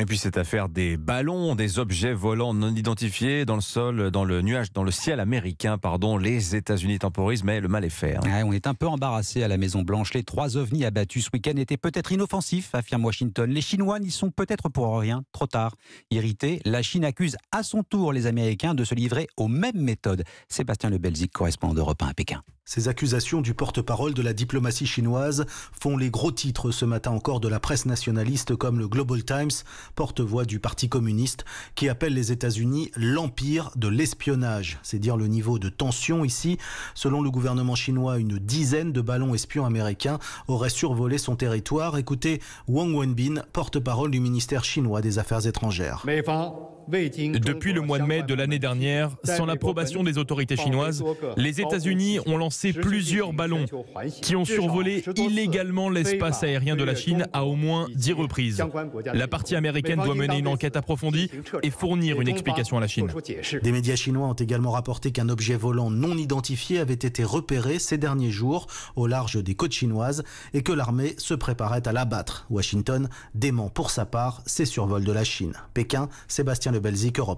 Et puis cette affaire des ballons, des objets volants non identifiés dans le sol, dans le nuage, dans le ciel américain, pardon. Les États-Unis temporisent, mais le mal est fait. hein. on est un peu embarrassé à la Maison Blanche. Les trois ovnis abattus ce week-end étaient peut-être inoffensifs, affirme Washington. Les Chinois n'y sont peut-être pour rien. Trop tard. Irrité, la Chine accuse à son tour les Américains de se livrer aux mêmes méthodes. Sébastien Le Belzic, correspondant d'Europe 1 à Pékin. Ces accusations du porte-parole de la diplomatie chinoise font les gros titres ce matin encore de la presse nationaliste comme le Global Times, porte-voix du Parti communiste, qui appelle les États-Unis l'empire de l'espionnage. C'est dire le niveau de tension ici. Selon le gouvernement chinois, une dizaine de ballons espions américains auraient survolé son territoire. Écoutez Wang Wenbin, porte-parole du ministère chinois des Affaires étrangères. Depuis le mois de mai de l'année dernière, sans l'approbation des autorités chinoises, les États-Unis ont lancé plusieurs ballons qui ont survolé illégalement l'espace aérien de la Chine à au moins 10 reprises. La partie américaine doit mener une enquête approfondie et fournir une explication à la Chine. Des médias chinois ont également rapporté qu'un objet volant non identifié avait été repéré ces derniers jours au large des côtes chinoises et que l'armée se préparait à l'abattre. Washington dément pour sa part ces survols de la Chine. Pékin, Sébastien Belzic, Europe.